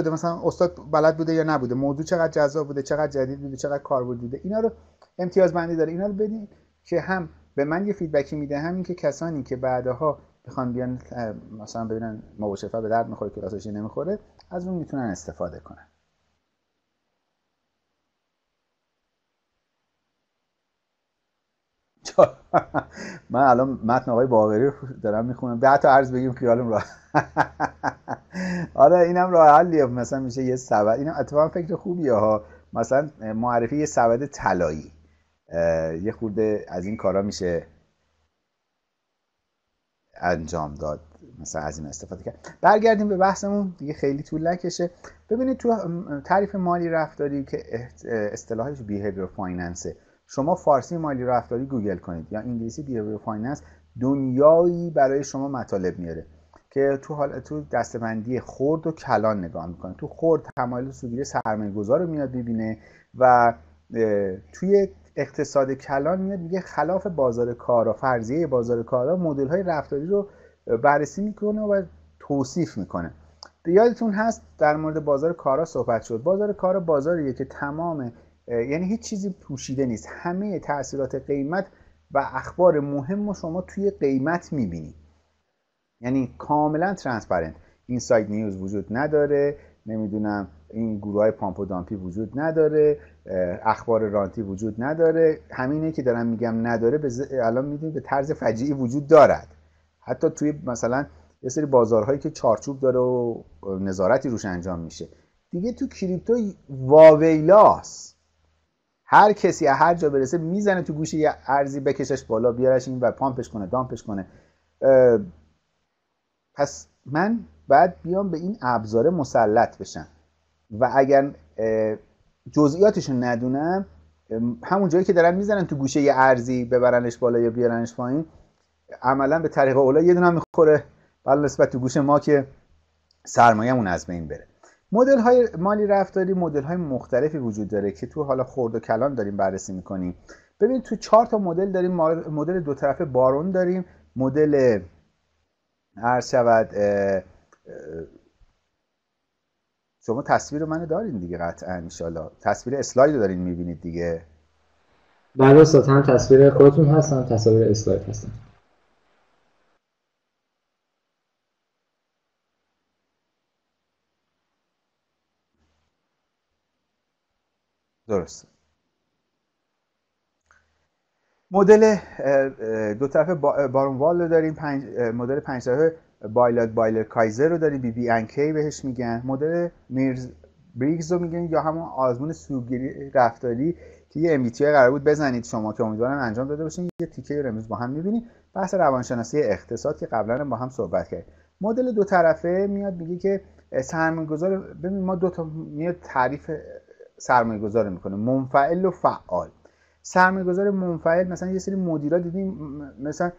شده. مثلا استاد بلد بوده یا نبوده موضوع چقدر جذاب بوده چقدر جدید بوده چقدر کاربرد بوده اینا رو امتیاز بندی داره. اینا رو بدین که هم به من یه فیدبکی میده همین که کسانی که بعدها بخوان بیان مثلا ببینن مباشفه به درد می‌خوره کلاسش نمی‌خوره از اون می‌تونن استفاده کنن. من الان متن آقای باقری رو دارم می‌خونم. ده تا عرض بگیم خیالم راه آره اینم راه حلیه. مثلا میشه یه سبد. اینم اتفاقا فکر خوبیه ها. مثلا معرفی یه سبد طلایی. یه خورده از این کارا میشه انجام داد. مثلا از این استفاده کرد. برگردیم به بحثمون. دیگه خیلی طول نکشه. ببینید تو تعریف مالی رفتاری که اصطلاحش بیهیویر فایننسه شما فارسی مالی رفتاری گوگل کنید. یا انگلیسی behavior finance دنیایی برای شما مطالب میاره. که تو حال تو دسته‌بندی خرد و کلان نگاه می‌کنه. تو خرد تمایل سودگیری سرمایه گذار رو میاد ببینه و توی اقتصاد کلان میاد میگه خلاف بازار کارا فرضیه بازار کارا مدل های رفتاری رو بررسی می‌کنه و توصیف می‌کنه. یادتون هست در مورد بازار کارا صحبت شد. بازار کارا بازاریه که تمام یعنی هیچ چیزی پوشیده نیست. همه تاثیرات قیمت و اخبار مهم رو شما توی قیمت می‌بینید. یعنی کاملا transparent. inside news وجود نداره نمی‌دونم این گروه های pump و dump ی وجود نداره اخبار رانتی وجود نداره. همینه که دارم میگم نداره به الان می‌دونید به طرز فجیعی وجود دارد. حتی توی مثلا یه سری بازارهایی که چارچوب داره و نظارتی روش انجام میشه. دیگه تو کریپتو واویلاس هر کسی هر جا برسه می‌زنه تو گوشه یه ارزی بکشش بالا بیارش این و پامپش کنه دامپش کنه. پس من بعد بیام به این ابزاره مسلط بشم. و اگر جزئیاتش رو ندونم همون جایی که دارن می‌زنن تو گوشه ارزی ببرنش بالا یا بیارنش پایین عملا به طریق اولا یه دونه می‌خوره. بلا نسبت تو گوش ما که سرمایه‌مون از بین بره. مدل های مالی رفتاری مدل های مختلفی وجود داره که تو حالا خرد و کلان داریم بررسی می‌کنیم. ببینید تو چهار تا مدل داریم مدل دو طرفه بارون داریم مدل هر شود شما تصویر منو دارین دیگه قطعا انشالله تصویر اسلاید رو دارین می‌بینید دیگه. بله استاد هم تصویر خودتون هست هم تصویر اسلاید هستن. درست. مدل دو طرف بارون وال رو داریم پنج مدل پنج طرفه بایلاد بایلر کایزر رو داریم بی بی انکی بهش میگن. مدل میرز بریگز رو میگن یا همون آزمون سوگیری رفتاری که یه امیتی قرار بود بزنید شما که امیدوارم انجام داده باشین. یه تیکه رو با هم می‌بینید بحث روانشناسی اقتصاد که قبلا با هم صحبت کردیم. مدل دو طرفه میاد میگه که سرمایه گذار ببین ما دو تا میاد تعریف سرمایه گذار می‌کنه. منفعل و فعال. سرمایه گذار منفعل مثلا یه سری مدیرا دیدیم مثلا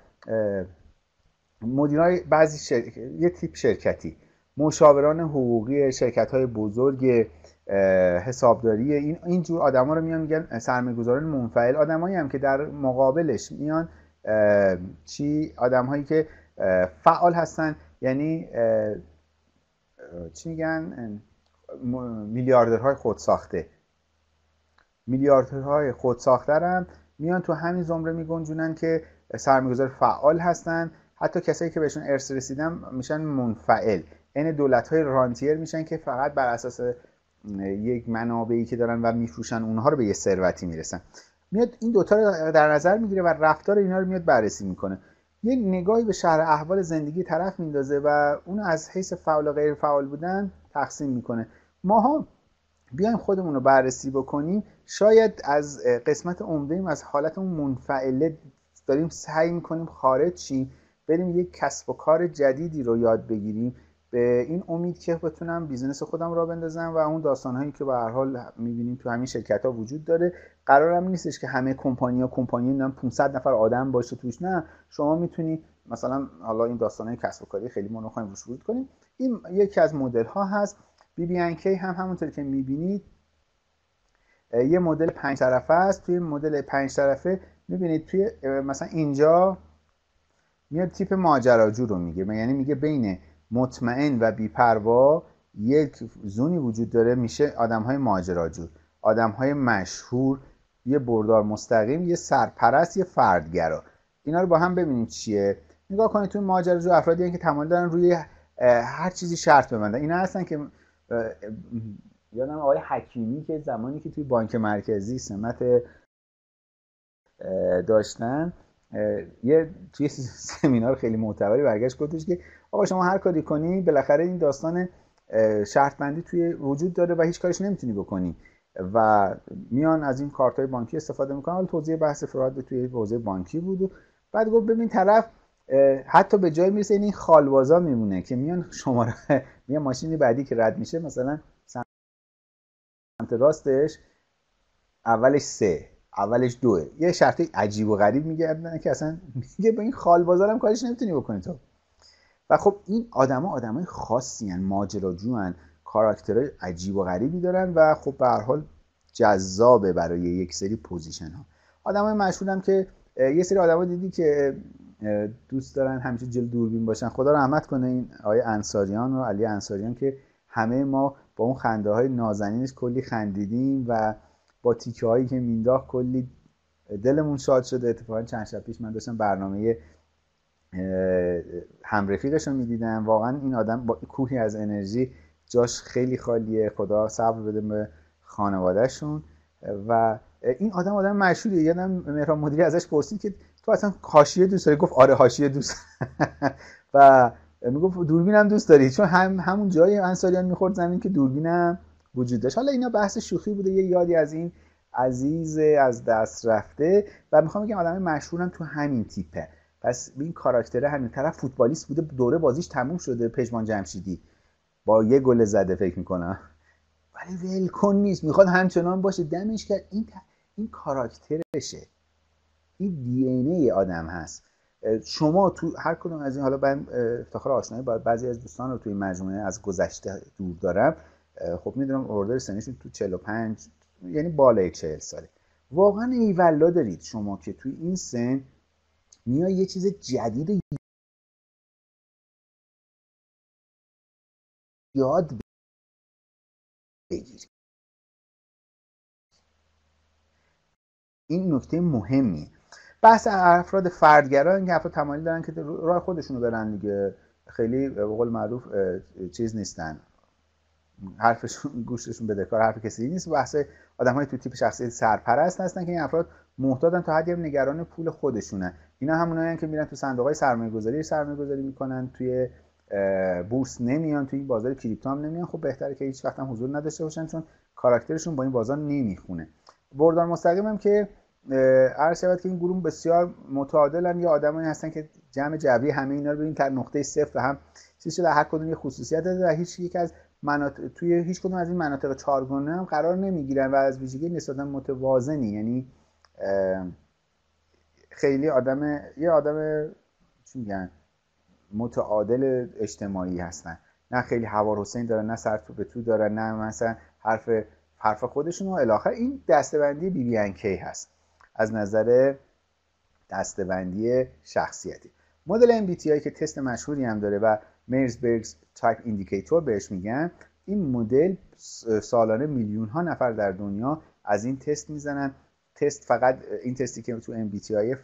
مدیرای بعضی شرکت یه تیپ شرکتی. مشاوران حقوقی شرکت های بزرگ حسابداری این اینجور آدما رو میان میگن سرمایه‌گذاران منفعل. آدمایی هم که در مقابلش میان چی؟ آدم هایی که فعال هستن. یعنی چی میگن؟ میلیاردرهای خودساخته. میلیاردرهای خودساخته هم میان تو همین زمره میگنجونن که سرمایه‌گذار فعال هستن. حتی کسایی که بهشون ارث رسیدن میشن منفعل. این دولت های رانتیر میشن که فقط بر اساس یک منابعی که دارن و میفروشن اونها رو به یه ثروتی می‌رسن. میاد این دوتا رو در نظر می‌گیره و رفتار اینا رو میاد بررسی می‌کنه. یه نگاهی به شهر احوال زندگی طرف میندازه و اون از حیث فعال و غیر فعال بودن تقسیم می‌کنه. ماها بیایم خودمون رو بررسی بکنیم. شاید از قسمت عمده از حالت اون منفعله داریم سعی می‌کنیم خارج شیم بریم یک کسب و کار جدیدی رو یاد بگیریم. به این امید که بتونم business خودم راه بندازم و اون داستان هایی که به هر حال می‌بینیم تو همین شرکت ها وجود داره. قرارم نیستش که همه کمپانی ها کمپانی نام 500 نفر آدم باشه توش نه. شما می‌تونی مثلا حالا این داستان های کسب و کاری خیلی ما نخواهیم روش کنیم. این یکی از مدل ها هست. BB هم همونطور که می‌بینید یه مدل پنج طرفه است. توی مدل پنج طرفه می‌بینید توی مثلا اینجا میاد تیپ ماجراجو رو میگه. یعنی میگه بین مطمئن و بیپروا یک زونی وجود داره میشه آدم های ماجراجو. آدم های مشهور یه بردار مستقیم یه سرپرست یه فردگرا. اینا رو با هم ببینیم چیه. نگاه کنید تو ماجراجو افرادی که تمایل دارن روی هر چیزی شرط ببندن. اینا هستن که یادم آقای حکیمی که زمانی که توی بانک مرکزی سمت داشتن یه توی سمینار خیلی معتبری برگشت گفتش که آقا شما هر کاری کنی بالاخره این داستان شرط بندی توی وجود داره و هیچ کارش نمی‌تونی بکنی. و میان از این کارت های بانکی استفاده می‌کنن. حالا توضیح بحث فراد توی حوزه بانکی بود و بعد گفت ببین طرف حتی به جای می‌رسه این خالوازا میمونه که میان شماره میان ماشینی بعدی که رد میشه مثلا سمت راستش اولش سه اولش دوه یه شرط عجیب و غریب میگردن که اصلا میگه با این خال بازارم کارش نمی‌تونی بکنی تو. و خب این آدما آدمای خاصی ان ماجراجو ان کاراکترهای عجیب و غریبی دارن و خب به هر حال جذابه برای یک سری position ها آدمای مشهورم که یه سری آدما دیدی که دوست دارن همیشه جلو دوربین باشن. خدا رحمت کنه این آقای انصاریان و علی انصاریان که همه ما با اون خنده های نازنینش کلی خندیدیم و با تیکه هایی که مینداخت کلی دلمون شاد شده. اتفاقا چند شب پیش من داشتم برنامه هم رفیقش رو می‌دیدم. واقعا این آدم با کوهی از انرژی جاش خیلی خالیه. خدا صبر بده به خانوادهشون. و این آدم آدم مشهوریه. یادم مهران مدیری ازش پرسید که تو اصلا حاشیه دوست داری؟ گفت آره حاشیه دوست. و می‌گفت دوربینم دوست داری؟ چون هم همون جای انصاریان می‌خورد زمین که دوربینم وجود داشت. حالا اینا بحث شوخی بوده یه یادی از این عزیز از دست رفته. و می‌خوام بگم آدم مشهورم تو همین تیپه. پس این کاراکتر همین طرف فوتبالیست بوده دوره بازیش تموم شده پژمان جمشیدی. با یه گل زده فکر می‌کنم. ولی ولکن نیست. می‌خواد همچنان باشه. دمش کرد این این کاراکترشه. این دی ای آدم هست. شما تو هر کدوم از این حالا من افتخار آشنایی با بعضی از دوستان رو توی مجموعه از گذشته دور دارم. خب می‌دونم اوردر سنشون تو 45 یعنی بالای 40 ساله. واقعا ایولا دارید شما که توی این سن میای یه چیز جدید یاد بگیری. این نکته مهمیه. بحث افراد فردگرا این افراد تمایل دارن که راه خودشونو برن دیگه. خیلی به قول معروف چیز نیستن. حرفشون گوششون بده. کار حرف کسی نیست. بحث آدم های تو تیپ شخصی سرپرست هستن که این افراد محتاطن تا حدی نگران پول خودشونه. اینا همونایی که میرن تو صندوق های سرمایه گذاری سرمایه گذاری می‌کنن. توی بورس نمیان توی این بازار کریپتو هم نمیان. خب بهتره که هیچ وقت هم حضور نداشته باشن چون کاراکترشون با این بازار نمی‌خونه. بردار مستقیم هم که عرض شود که این گروه بسیار متعادلن. یا آدمایی هستن که جمع جبری همه اینا رو ببین در نقطه صفر هم چیزی در هر کدوم یه خصوصیت داره و هیچ یک از مناطق توی هیچ کدوم از این مناطق چهارگانه هم قرار نمی‌گیرن و از ویژگی نسبتا متوازنی. یعنی خیلی آدم یه آدم چی میگن متعادل اجتماعی هستن. نه خیلی هوار حسین دارن نه سر تو به تو دارن نه مثلا حرف حرف خودشون و الی آخر این دسته‌بندی BB هست. از نظر دسته‌بندی شخصیتی. مدل MBTI که تست مشهوری هم داره و Myers-Briggs Type Indicator بهش میگن این مدل سالانه میلیون ها نفر در دنیا از این تست می‌زنن. تست فقط این تستی که تو MBTI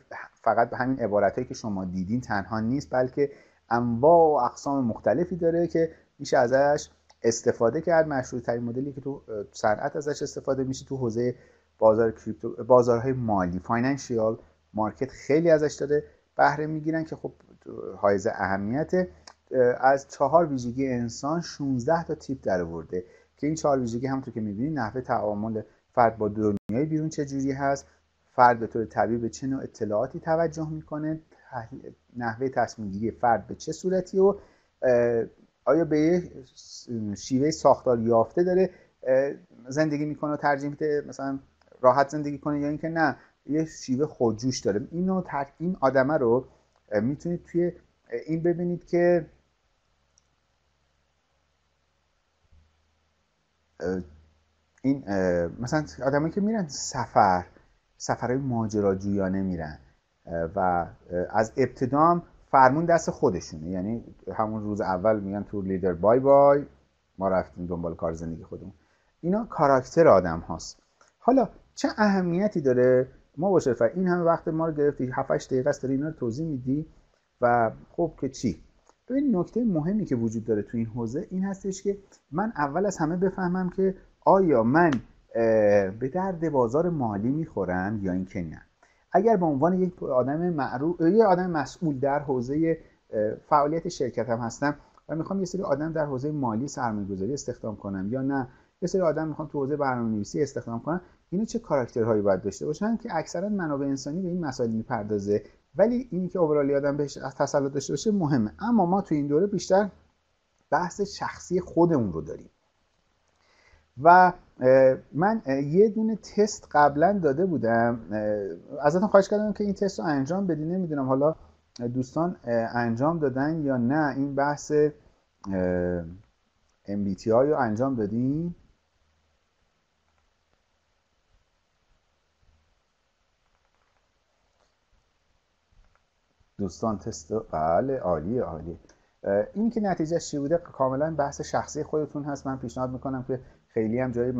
فقط به همین عبارت که شما دیدین تنها نیست بلکه انواع و اقسام مختلفی داره که میشه ازش استفاده کرد. مشهورترین مدلی که تو صنعت ازش استفاده میشه تو حوزه بازار crypto بازارهای مالی financial market خیلی ازش داره بهره می‌گیرن که خب حائز اهمیت از چهار ویژگی انسان 16 تا تیپ در آورده. که این چهار ویژگی همونطور که می‌بینید نحوه تعامل فرد با دنیای بیرون چجوری هست فرد به طور طبیعی به چه نوع اطلاعاتی توجه می‌کنه نحوه تصمیم گیری فرد به چه صورتی و آیا به شیوه ساختار یافته داره زندگی می‌کنه و ترجیح میده مثلا راحت زندگی کنه یا اینکه نه یه شیوه خودجوش داره. اینو این آدمه رو می‌تونید توی این ببینید که این مثلا آدمایی که میرن سفر سفرهای ماجراجویانه میرن و از ابتدام فرمون دست خودشونه. یعنی همون روز اول میگن تور لیدر بای بای ما رفتیم دنبال کار زندگی خودمون. اینا کاراکتر آدم هاست. حالا چه اهمیتی داره؟ ما باشه این همه وقت ما رو گرفتی 7 8 دقیقه است داری اینا رو توضیح میدی و خب که چی؟ ببین نکته مهمی که وجود داره تو این حوزه این هستش که من اول از همه بفهمم که آیا من به درد بازار مالی می‌خورم یا اینکه نه. اگر به عنوان یک آدم معروف یه آدم مسئول در حوزه فعالیت شرکت هم هستم و می‌خوام یه سری آدم در حوزه مالی سرمایه گذاری استخدام کنم یا نه. یه سری آدم می‌خوام تو حوزه برنامه‌نویسی استخدام کنم اینو چه کاراکترهایی باید داشته باشن که اکثرا منابع انسانی به این مسائل می‌پردازه؟ ولی اینی که اوورالی آدم بهش تسلط داشته باشه مهمه. اما ما تو این دوره بیشتر بحث شخصی خودمون رو داریم. و من یه دونه تست قبلا داده بودم. ازتون خواهش کردم که این تست رو انجام بدین. نمی‌دونم حالا دوستان انجام دادن یا نه. این بحث MBTI رو انجام دادین. دوستان تست بله عالی عالی این که نتیجه چی بوده؟ کاملا بحث شخصی خودتون هست. من پیشنهاد می‌کنم که خیلی هم جای